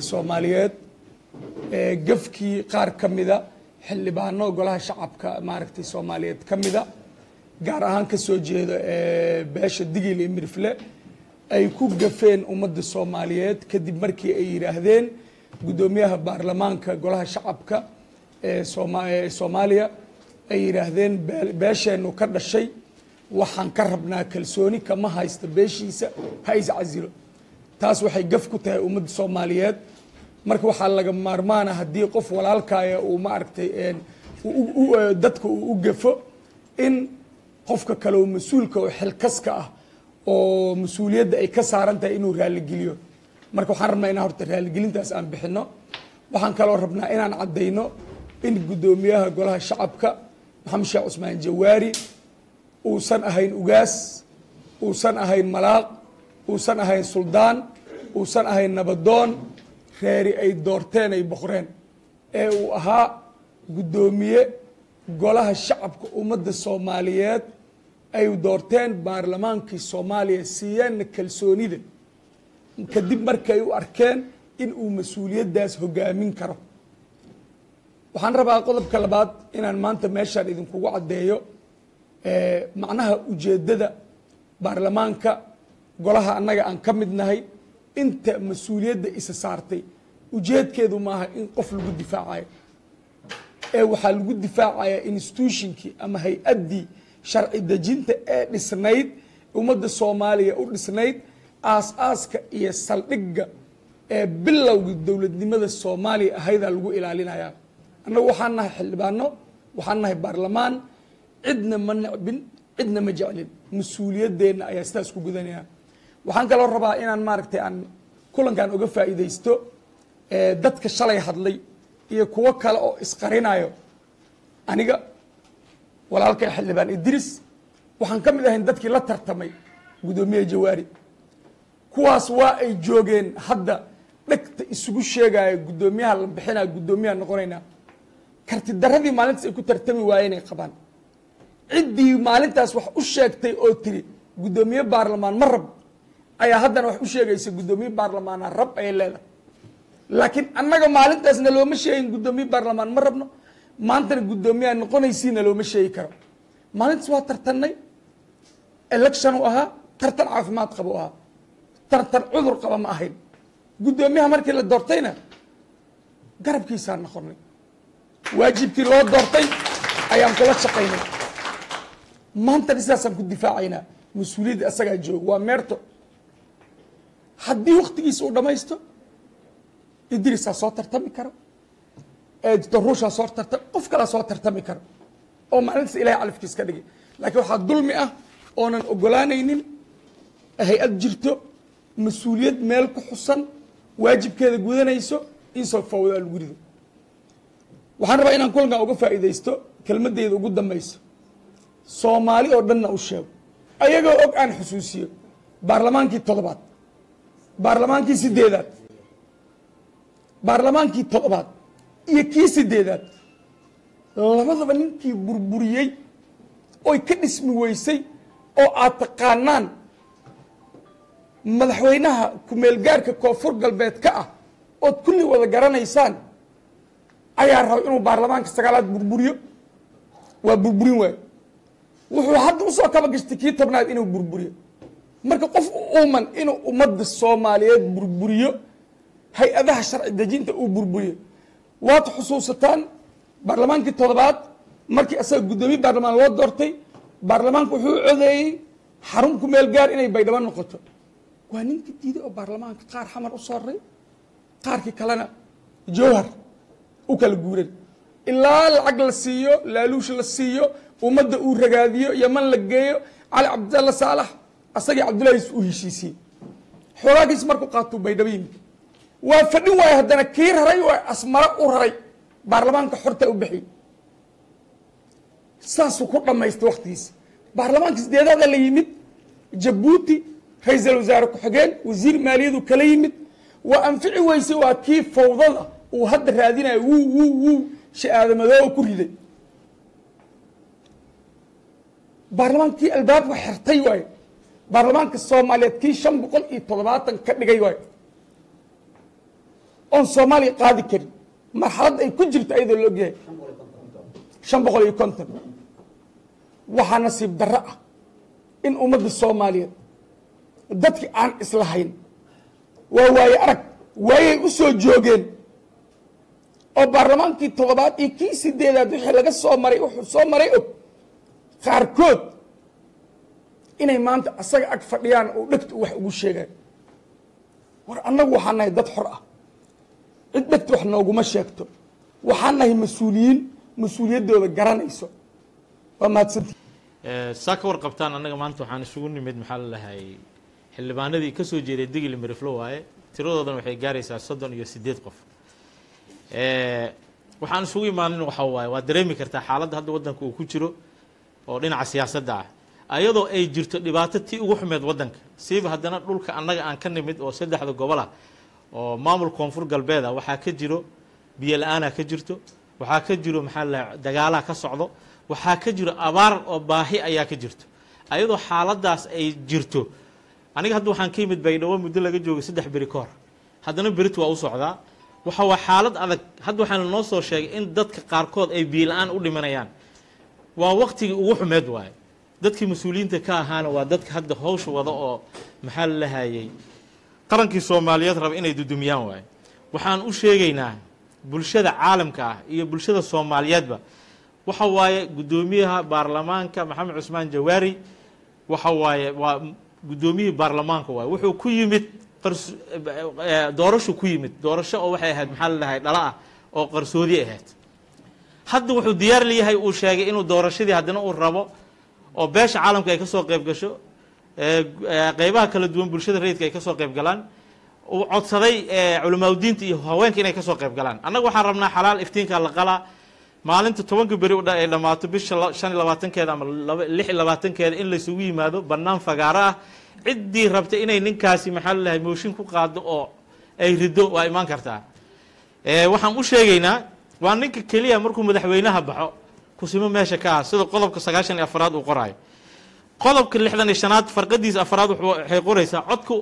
shacabka soomaaliyeed gafkii qaar ka mida xildhibaano golaha shacabka maaragtay soomaaliyeed ka mida gaar ahaan ka soo jeeda beesha digil iyo mirfle ay ku gafeen ummadda soomaaliyeed kadib markii ay yidhaahdeen guddoomiyaha baarlamaanka golaha shacabka ee soomaaliya ay yidhaahdeen beesheennu ka dhashay waxaan ka rabnaa kalsooni kama haysta beeshiisa ha is casilo taas waxay gaf ku tahay ummadda soomaaliyeed marka waxaa laga maarmaana haddii qof walaalkaaya uu maaragtay dadka uu u gafo in qofka kale oo mas'uulka oo xilkaska ah oo mas'uuliyadda ay ka saaran tahay inuu raaligeliyo marka waxaan rabnaa inaan horta raaligelintaas aan bixino waxaan kaloo rabnaa inaan caddayno in guddoomiyaha golaha shacabka maxamed sheekh cusmaan jawaari uusan ahayn ugaas uusan ahayn malaaq uusan ahayn suldaan uusan ahayn nabadoon reeri ay doorteen ay boqreen ee uu ahaa guddoomiye golaha shacabka ummadda soomaaliyeed ay doorteen baarlamaankii soomaaliya siiyeenna kalsoonida. Kadib markay u arkeen in uu mas'uuliyaddaas hogaamin karo. Waxaan rabaa qodobka labaad inaan maanta meeshaan idinkugu caddeeyo macnaha ujeeddada baarlamaanka golaha annaga aan ka mid nahay inta mas'uuliyadda isa saartay ujeedkeedu maaha in qof lagu difaacayo. Ee waxaa lagu difaacaya institutionkii ama hay'addii sharci dejinta ee dhisnayd ummadda soomaaliya u dhisnayd aas-aaska iyo saldhigga ee bilowgii dowladnimada soomaaliya ahaydaa lagu ilaalinayaa annagu waxaan nahay xildhibaano waxaan nahay baarlamaan cidna ma necbin cidna ma jeclin. Mas'uuliyadeenna ayaa sidaas ku gudanaya waxaan kaloo rabaa inaan maaragtay aan kulankan uga faa'iidaysto dadka shalay hadlay iyo kuwo kale oo isqarinayo. Aniga walaalkay xildhibaan idris waxaan ka mid ahayn dadkii la tartamay guddoomiye jawaari. Kuwaas waa ay joogeen hadda dhegta isugu sheegaya guddoomiyaha la bixinaya guddoomiyaha noqonaynaa karti daradii maalintaas ay ku tartami waayeen ay qabaan. Ciddii maalintaas wax u sheegtay oo tiri guddoomiye baarlamaan ma rab ayaa haddana wax u sheegaysa guddoomiye baarlamaana rab ayay leedahay. Laakiin annaga maalintaasna looma sheegin guddoomiye baarlamaan ma rabno. Maantana guddoomiyaha noqonaysiina looma sheegi karo. Maalintaas waa tartannay. Election u ahaa tartan caafimaad qaba u ahaa. Tartan cudur qaba ma ahayn. Guddoomiyaha markii la doortayna garabkiisaa noqonay. Waajibkii loo doortay ayaan kula shaqaynay maantana sidaasaan ku difaacaynaa. Mas'uuliyadda asagaa jooga. Waa meerto haddii waktigiisa uu dhamaysto idrisaa soo tartami kara daruushaa soo tartami qof kalaa soo tartami kara oo maalintaas ilahay calafkiis ka dhigay. Laakiin waxaa dulmi ah oonan ogolaanaynin hay'ad jirto mas'uuliyad meel ku xusan waajibkeeda gudanayso in soo fawdaa lagu rido. Waxaan rabaa inaan kulankan uga faa'iidaysto kelmadeyda ugu dambayso. Soomaali oo dhanna u sheego. Ayagoo og aan xusuusiyo baarlamaankii toddobaad baarlamaankii sideedaad. Baarlamaankii toddobaad. Iyo kii sideedaad. Labadaba ninkii burburiyey oy ka dhismi weysay oo aad taqaanaan madaxweynaha ku-meelgaarka koonfur galbeed ka ah ood kulli wada garanaysaan ayaa raba inuu baarlamaanka sagaalaad burburiyo. Waa burburin waayo. Wuxuu hadda u soo kaba gashtay kii tobnaad inuu burburiyo marka qof u uuman inuu ummadda soomaaliyeed burburiyo hay'adaha sharci dejinta uu burburiyo. Waad xusuusataan baarlamaankii toddobaad markii asaga guddoomiye baarlamaan loo doortay baarlamaanka wuxuu u codeeyey xarun ku meel gaar inay baydhabo noqoto. Waa ninkii diiday oo baarlamaanka qaar xamar u sooray qaarkii kalena jowhar u kala guuran. Ilaa lacag la siiyo laaluush la siiyo ummadda uu ragaadiyo yaman la geeyo cali cabdalla saalax asagii cabdullahi u heshiisiyey xoogaagiis markuu qaatuu baydhabo yimid waa fadhin waayo haddana kii raray waa asmaro u raray. Baarlamaanka xorta u bixiyey saasuu ku dhammaystay waktigiisa baarlamaanka sideedaada la yimid. Jabuuti ra'iisal wasaare ku-xigeen wasiir maaliyadu kala yimid. Waa anfici weysay waa kii fawdada uu hadda raadinayo wuu wuu wuu. Shahaadamadooba ku riday. Baarlamaankii albaabka xirtay waayo baarlamaanka soomaaliyeed kii shan boqol iyo toddobaatan ka dhigay waayo oon soomaaliya qaadi karin. Marxaladda ay ku jirto ayadoo la ogyahay. Shan boqol iyo konton. Waxaa nasiib darro ah in ummadda soomaaliyeed dadkii aan islahayn waa waaye arag waayay u soo joogeen. Oo baarlamaankii toddobaad iyo kii sideedaad wixii laga soo maray wuxuu soo maray og. Qaarkood inay maanta asaga ag fadhiyaan oo dhegta wax ugu sheegaan war annagu waxaan nahay dad xor ah. Cid dhegta wax nooguma sheegto. Waxaan nahay mas'uuliyiin mas'uuliyaddooda garanayso. Waa mahadsantii saa ka warqabtaan annaga maanta waxaan isugu nimid maxaa la xildhibaanadii ka soo jeeday digili miriflo waaye tiradoodan waxay gaaraysaa soddon iyo siddeed qof. Waxaan isugu imaanin waxa waaye waa dareemi kartaa xaaladda hadda waddanka uu ku jiro oo dhinaca siyaasadda ah ayadoo ay jirto dhibaato tii ugu xumeed waddanka. Siiba haddana dhulka annaga aan ka nimid oo saddexda gobol ah oo maamul koonfur galbeed ah waxaa ka jiro biyo la'aanaa ka jirto waxaa ka jiro maxaa la dagaalaa ka socdo waxaa ka jiro abaar oo baahi ayaa ka jirto. Ayadoo xaaladaas ay jirto aniga hadda waxaan ka yimid baydhabo muddo laga joogay saddex beri ka hor. Haddana berit waa u socdaa. Waxa waa xaalad adag. Hadda waxaana noo soo sheegay in dadka qaarkood ay biyo la'aan u dhimanayaan waa waktigii ugu xumeed waaye dadkii mas'uuliyiinta ka ahaana waa dadka hadda hawsha wada oo maxaa la lahayay? Qarankii soomaaliyeed raba inay dudumiyaan waaye. Waxaan u sheegaynaa bulshada caalamka ah iyo bulshada soomaaliyeedba. Waxa waaye guddoomiyaha baarlamaanka maxamed cusmaan jawaari waxa waaye waa guddoomiyihii baarlamaanka waaye. Wuxuu ku yimid qars doorashu ku yimid. Doorasho oo waxay ahayd maxaa la dhahay dhala ah oo qarsoodi ahayd. Hadda wuxuu diyaar leeyahay uu sheegay inuu doorashadii haddana uu rabo oo beesha caalamka ay ka soo qayb gasho qeybaha kala duwan bulshada rayidka ay ka soo qayb galaan uu codsaday culamaauddiinta iyo haweenka inay ka soo qayb galaan. Annaga waxaan rabnaa xalaal iftiinka la qalaa maalinta tobanka beri ay dhammaato bisha shan iyo labaatankeeda ama lix iyo labaatankeeda in laysugu yimaado bannaan fagaaro ah. Ciddii rabta inay ninkaasi maxaa la lahay mooshin ku qaado oo ay riddo waa imaan kartaa. Waxaan u sheegaynaa waa ninka keliya markuu madaxweynaha baxo kusimo meesha ka ah sida qodobka sagaashan iyo afaraad uu qoraayo qodobka lixdan iyo shanaad farqadiisa afaraad waxay qoraysaa codku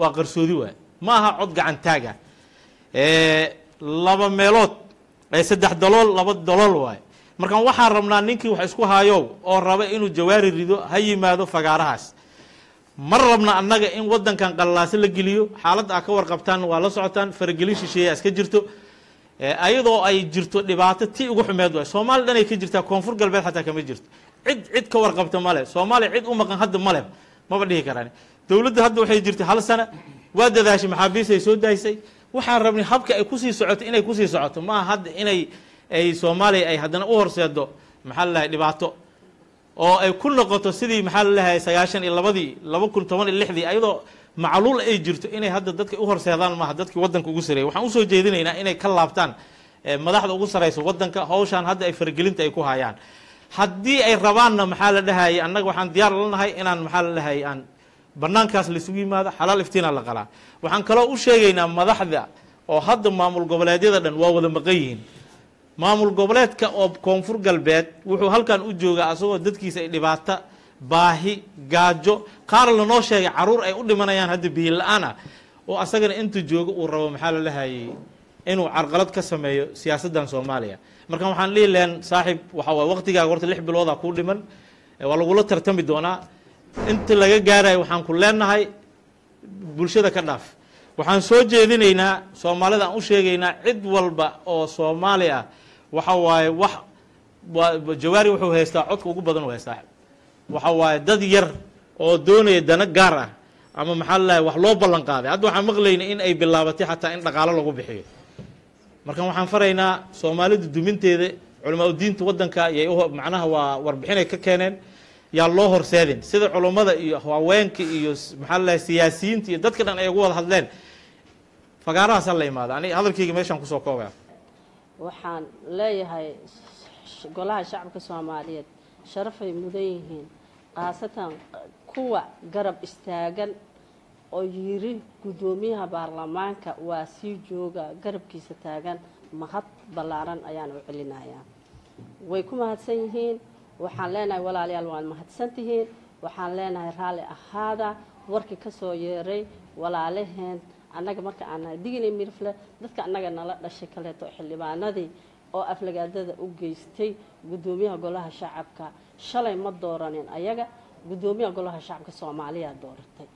waa qarsoodi waay. Ma aha cod gacantaag ah laba meelood saddex dalool laba dalool waaye markaan waxaan rabnaa ninkii wax isku haayow oo raba inuu jawaari rido ha yimaado fagaarahaas. Ma rabna annaga in waddankan qallaase la geliyo? Xaaladda aa ka warqabtaan waa la socotaan faragelin shisheeya iska jirto ayadoo ay jirto dhibaato tii ugu xumeed waay. Soomaali dhan ay ka jirtaa koonfur galbeed xataa kama jirto. Cid cid ka warqabta male soomaaliya cid u maqan hadda male maba dhihi karaan. Dowladda hadda waxay jirtay hal sana waa dadaashay maxaabiistay soo daysay. Waxaan rabnay habka ay ku sii socoto inay ku sii socoto. Maaha hadda inay ay soomaaliya ay haddana u horseedo maxaa la lahay dhibaato. Oo ay ku noqoto sidii maxaa la lahay sagaashan iyo labadii laba kun toban iyo lixdii ayadoo macluul ay jirto inay hadda dadka u horseedaan maaha dadkii waddanka ugu sareeyay waxaan u soo jeedinaynaa inay ka laabtaan madaxda ugu saraysa waddanka hawshaan hadda ay faragelinta ay ku hayaan. Haddii ay rabaanna maxaa la dhahayay annaga waxaan diyaar lanahay inaan maxaa la dhahayay aan banaankaas laisugu yimaado xalaal iftiina la qalaa. Waxaan kaloo u sheegaynaa madaxda oo hadda maamul goboleedyada dhan waa wada maqan yihiin. Maamul goboleedka oo koonfur galbeed wuxuu halkan u joogaa asagoo dadkiisa ay dhibaato baahi gaajo. Qaar lanoo sheegay carruur ay u dhimanayaan hadda biyo la'aan ah oo asagana inta joogo uu rabo maxaa la lahayay inuu carqalad ka sameeyo siyaasaddan soomaaliya. Marka waxaan dhihi lahen saaxiib waxa waay waqtigaaga horta lix bilooda kuu dhiman. Waa lagula tartami doonaa. Inta laga gaarayo waxaan ku leenahay bulshada ka dhaaf. Waxaan soo jeedinaynaa soomaalida aan u sheegaynaa cid walba oo soomaali ah. Waxa waaye wax jawaari wuxuu haystaa codka ugu badan u haystaa waxa waaye dad yar oo doonaya dana gaar ah ama maxaa lalahay wax loo ballan qaaday. Hadda waxaan maqlayna in ay bilaabatay xataa in dhaqaalo lagu bixiyo. Marka waxaan faraynaa soomaalida duminteeda culamaa udiinta waddanka iyo macnaha waa warbixinay ka keeneen yaa loo horseedin sida culummada iyo haweenka iyo maxaa lalahay siyaasiyiinta iyo dadka dhan ay ugu wada hadleen. Fagaarahaas ha la imaada ani hadalkayga meeshaan ku soo koobaya. Waxaan leeyahay golaha shacabka soomaaliyeed. Sharafay mudan yihiin khaasatan kuwa garab istaagan oo yiri guddoomiyaha baarlamaanka waa sii jooga garabkiisa taagan. Mahad ballaaran ayaan u celinayaa. Way ku mahadsan yihiin waxaan leenahay walaalayaal waad mahadsan tihiin waxaan leenahay raalli ahaada warkii ka soo yeeray walaalaheen annaga marka aan nahay mirfle dadka annaga nala dhashay kaleeto xildhibaanadii oo aflagaadada u geystay guddoomiyaha golaha shacabka shalay ma dooranin. Ayaga guddoomiyaha golaha shacabka soomaaliyaa dooratay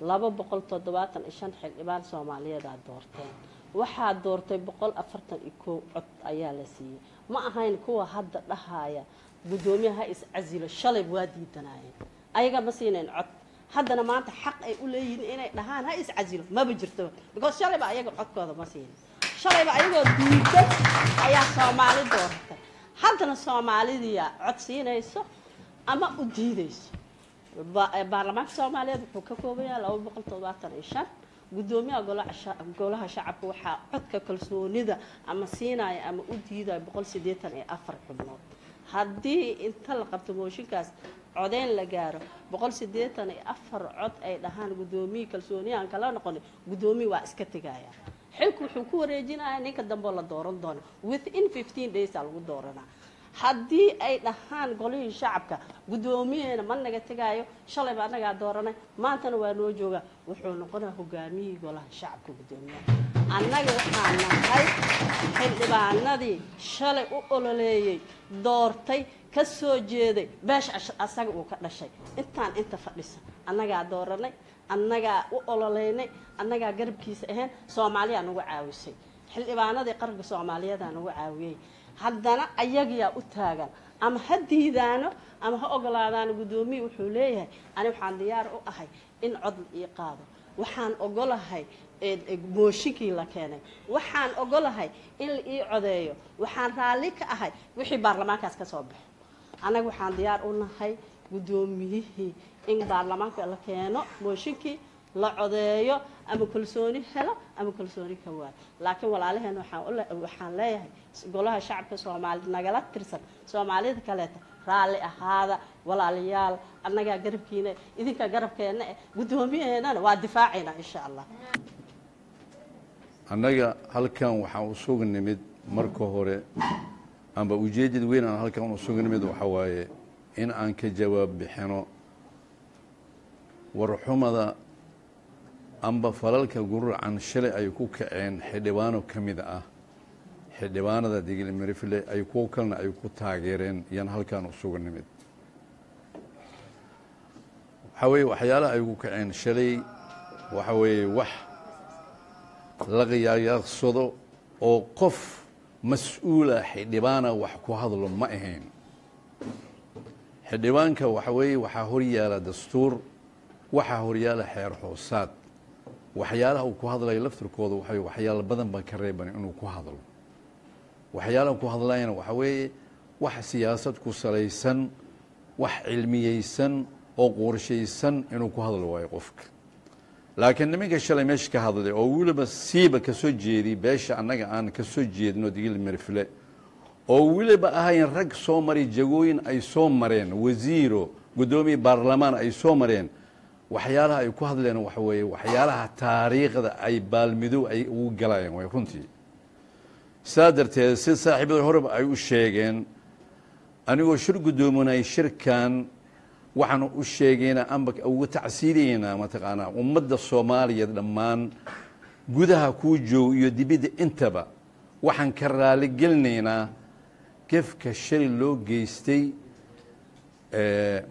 laba boqol toddobaatan iyo shan xildhibaan soomaaliyadaa doorteen waxaa doortay boqol afartan iyo kow cod ayaa la siiyey. Ma ahayn kuwa hadda dhahaya guddoomiyaha ha is-casilo shalay waa diidanayeen ayaga ma siinayn cod. Haddana maanta xaq ay u leeyihiin inay dhahaan ha is-casilo maba jirto. Because shalayba ayaga codkooda ma siinin. Shalayba ayagoo diidan ayaa soomaali dooratay haddana soomaalidiyaa cod siinayso ama u diidayso. Baarlamaanka soomaaliyeed wuxuu ka kooban yahay laba boqol toddobaatan iyo shan. Guddoomiyaha golaha shacabka waxaa codka kalsoonida ama siinaya ama u diidaya boqol siddeetan iyo afar xubnood. Haddii inta la qabto mooshinkaas codeyn la gaaro boqol siddeetan iyo afar cod ay dhahaan guddoomiyi kalsooniyahan kala noqoni guddoomiyi waa iska tegaya xilku wuxuu ku wareejinaya ninka dambeoo la dooran doono. Within fifteen days lagu dooranaa haddii ay dhahaan golihii shacabka guddoomiyeena ma naga tegaayo shalayba annagaa dooranay maantana waa noo jooga. Wuxuu noqonaa hogaamiyihii golaha shacabka guddoomiyaha annaga waxaan nahay xildhibaanadii shalay u ololeeyey doortay ka soo jeeday beesha asaga uu ka dhashay. Intaan inta fadhisa annagaa dooranay annagaa u ololeynay annagaa garabkiisa ahayn soomaaliyaa nagu caawisay. Xildhibaanadii qaranka soomaaliyadaa nagu caawiyey haddana ayagiyaa u taagan. Ama ha diidaano ama ha ogolaadaano guddoomiyi wuxuu leeyahay ani waxaan diyaar u ahay in cod ii qaado. Waxaan ogolahay mooshinkii la keenay. Waxaan ogolahay in la ii codeeyo. Waxaan raalli ka ahay. Wixii baarlamaankaas ka soo baxo annaga waxaan diyaar u nahay guddoomiyihii in baarlamaanka la keeno mooshinkii la codeeyo ama kalsooni helo ama kalsooni ka waayo laakiin walaalaheen waxaan leeyahay golaha shacabka soomaali nagala tirsan. Soomaalida kaleeta raalli ahaada walaalayaal annagaa garabkiina idinka garabkeenna eh guddoomiyaheennana waa difaacayna insha allah. Annaga halkan waxaan usuga nimid marka hore amba ujeedada weyn aan halkan usuga nimid waxaa waaye in aan ka jawaab bixino warxumada amba falalka guracan shalay ay ku kaceen xildhibaano ka mid ah. Xildhibaanada digil mirifle ay kuwo kalena ay ku taageereen iyaan halkan usuga nimid. Waxaa weeye waxyaalaha ay ku kaceen shalay waxa weeye wax la qiyaaqsado oo qof mas'uula xildhibaana wax ku hadlo ma ahayn. Xildhibaanka waxa weeye waxaa horyaala dastuur waxaa horyaala xeer hoosaad waxyaalaha uu ku hadlayo laftirkooda waxa waxyaalo badan baa ka reeban inuu ku hadlo. Waxyaalaha ku hadlayana waxa weeye wax siyaasad ku salaysan wax cilmiyeysan oo qorshaysan inuu ku hadlo waayo qofka. Laakiin nimanka shalay meesha ka hadlay oo weliba siiba ka soo jeediy beesha annaga aan ka soo jeedno digil mirfle oo weliba ahayn rag soo maray jagooyin ay soo mareen wasiiro guddoomiye baarlamaan ay soo mareen waxyaalaha ay ku hadleen waxa weeye waxyaalaha taariikhda ay baalmidow ay ugu galayeen way runtii. Sidaa darteed si saaxiibada horeba ay u sheegeen anigoo shir guddoominay shirkan waxaan u sheegaynaa amba uga tacsiidaynaa mataqaanaa ummadda soomaaliya dhammaan gudaha kuu joog iyo dibidda intaba waxaan ka raali gelinaynaa gefka shali loo geystay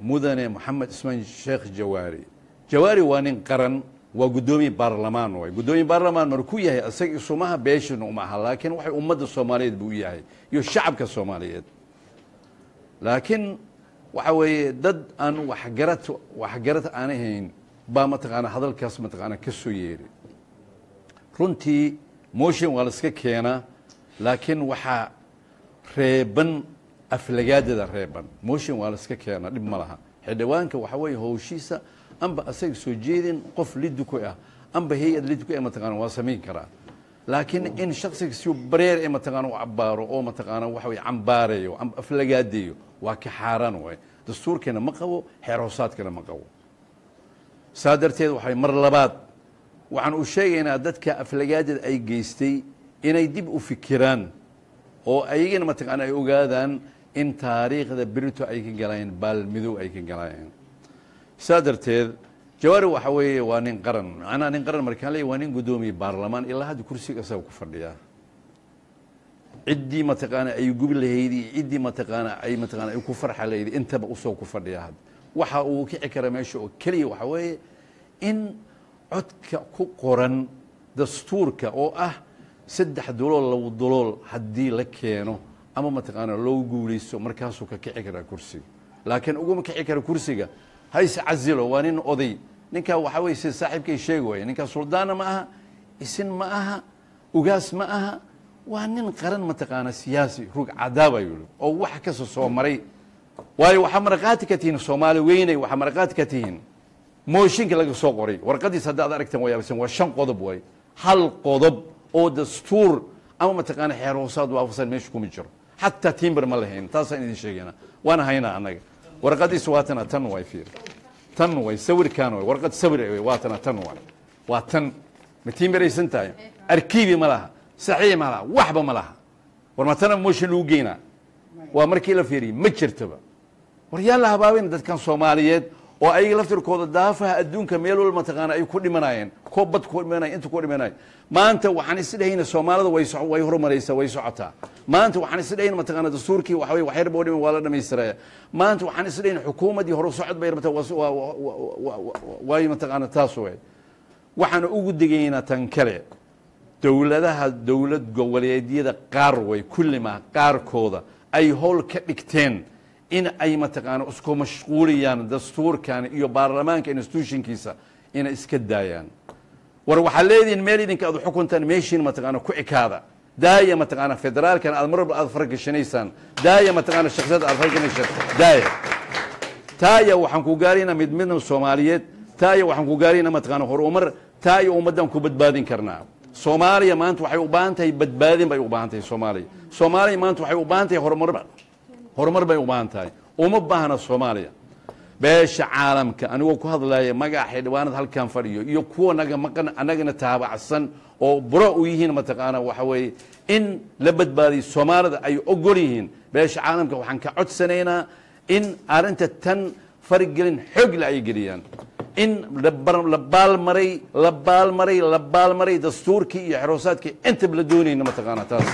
mudane moxamed ismaan sheekh jawaari jawaari waa nin qaran waa guddoomiye baarlamaan waay. Guddoomiye baarlamaan markuu yahay isaga isumaha beeshana uma aha laakiin waxay ummadda soomaaliyeed buu u yahay iyo shacabka soomaaliyeed. Laakiin waxa weeye dad aan waxgarad waxgarad aan ahayn baa mataqaana hadalkaas mataqaana ka soo yeeri. Runtii motion waa la iska keenaa laakiin waxaa reeban aflagaadada reeban. Motion waa la iska keenaa dhib ma laha. Xildhibaanka waxa weeye howshiisa amba asaga soo jeedin qof liduko ah amba hay'ad liduko ah mataqaana waa samayn karaa laakiin in shaksiga si bareer ee mataqaana u cabaaro oo mataqaana waxa weye cambaareeyo amba aflagaadeeyo waa ka xaaraan waay. Dastuurkeena ma qabo xeer hoosaadkeena ma qabo. Saa darteed waxay mar labaad waxaan u sheegaynaa dadka aflagaadada ay geystay inay dib u fikiraan oo ayagana mataqaana ay ogaadaan in taariikhda berito ay ka galayeen baalmidow ay ka galayeen saa darteed jawaari waxa weeye waa nin qaran. Macnaha nin qaran markaan leeyahy waa nin guddoomiye baarlamaan ilaa hadda kursiga isaga ku fadhiyaa. Ciddii mataqaana ay gubi lahayd iyo ciddii mataqaana ay mataqaana ay ku farxa lahayd intaba u soo ku fadhiya hadda waxa uu kici kara meesha oo keliya waxa weeye in codka ku qoran dastuurka oo ah saddex dolool labo dolool haddii la keeno ama mataqaana loo guulaysto markaasuu ka kici karaa kursiga. Laakiin uguma kici kara kursiga hayse casilo waa nin oday. Ninkaa waxaa weye sida saaxiibkay sheegi waaya ninkaa suldaana ma aha isin ma aha ugaas ma aha. Waa nin qaran mataqaana siyaasi rug cadaaba yuli oo wax kasta soo maray. Waayo waxaa maraqaati ka tihiin soomaali weynay waxaa maraqaati ka tihiin mooshinka laga soo qoray. Warqadiis haddaad aragtan waa yaabisan waa shan qodob waay hal qodob oo dastuur ama mataqaana xeer hoosaad waafaqsan meesha kuma jiro. Xataa timber ma lahayn taasaan idin sheegayna. Waana haynaa annaga warqadiis waatana tan waay fiir. Tan way sawirkaan way. Warqad sawir way waatana tan waay waa tan. Ma timberaysan tahay? Arkiibi ma laha. Saxiix ma laha. Waxba ma laha. War ma tana mooshin lagu geynaa waa markii la fiiriyey ma jirtoba war yaa la habaabin dadkan soomaaliyeed oo ayaga laftirkooda daafaha adduunka meel walba mataqaana ay ku dhimanayeen. Ko bad ku dhimanay inta ku dhimanay maanta waxaan is soomaalida way so way horumaraysaa way socotaa. Maanta waxaan is mataqaana dastuurkii waxa weye wax yar waa la dhamaystiraya maanta waxaan is dhahayna socod bay rabtaa waayo mataqaana taas way. Waxaan ugu degaynaa tan kale dowladaha dowlad goboleedyada qaar way kullimaa qaarkooda ay howl ka dhigteen in ay mataqaana isku mashquuliyaan dastuurkan iyo baarlamaanka institutionkiisa inay iska daayaan. War waxaad leedihiin meel idinka aad xukuntaan meeshiin mataqaana ku ekaada. Daaya mataqaana federaalkan aad mar walba aad fargashanaysaan daaya mataqaana shaksiyada aad farganaysaan daaya. Taaya waxaan ku gaaraynaa mid midna soomaaliyeed. Taaya waxaan ku gaaraynaa mataqaana horumar taaya ummaddan ku badbaadin karnaa. Soomaaliya maanta waxay u baahan tahay badbaadin bay u baahan tahay soomaaliya. Soomaaliya maanta waxay u baahan tahay horumar horumar bay u tahay uma baahna soomaaliya. Beesha caalamka anigoo ku hadlaya magaca xildhibaanad halkan fadhiyo iyo kuwa naga maqan annagana taabacsan oo buro u yihiin mataqaana waxa weeye in la badbaadiyo soomaalida ay ogol yihiin. Beesha caalamka waxaan ka codsanaynaa in arrinta tan farigelin xoogle ay geliyaan. In la baalmaray la baalmaray la baalmaray dastuurkii iyo xeroosaadkii intaba la doonayna mataqaana taas